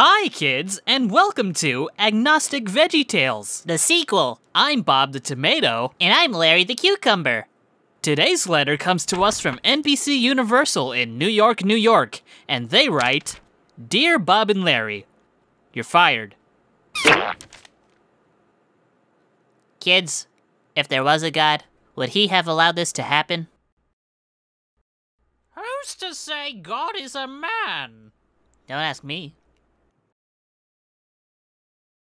Hi, kids, and welcome to Agnostic Veggie Tales. The sequel. I'm Bob the Tomato. And I'm Larry the Cucumber. Today's letter comes to us from NBC Universal in New York, New York, and they write Dear Bob and Larry, you're fired. Kids, if there was a God, would he have allowed this to happen? Who's to say God is a man? Don't ask me.